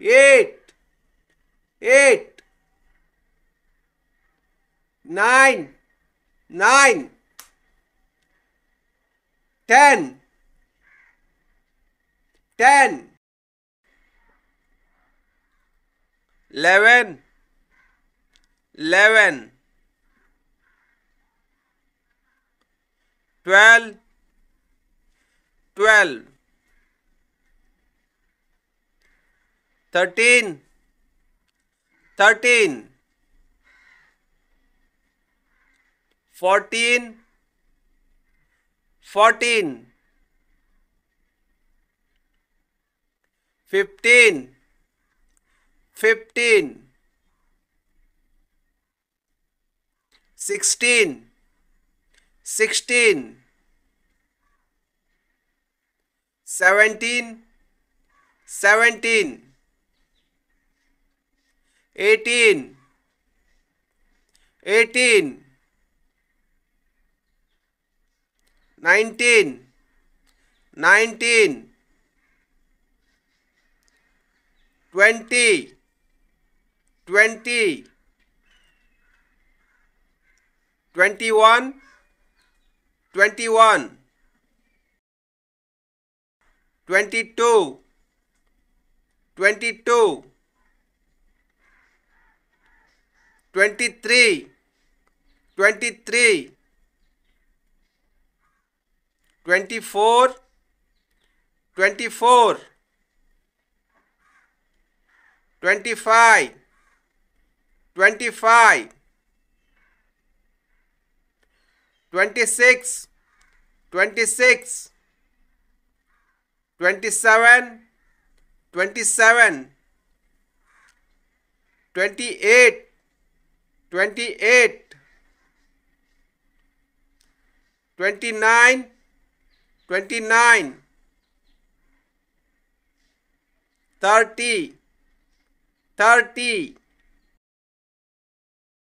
eight, eight, nine, nine, ten, ten, eleven, eleven, twelve, twelve, thirteen, thirteen, fourteen, fourteen, fifteen, fifteen, sixteen, sixteen, seventeen, seventeen, eighteen, eighteen, nineteen, nineteen, twenty, twenty, twenty-one, twenty-one, twenty-two, twenty-two, twenty-three, twenty-three, twenty-four, twenty-four, twenty-five, twenty-five, twenty-six, twenty-six, twenty-seven, twenty-seven, twenty-eight, twenty-eight, twenty-nine, twenty-nine, thirty, thirty,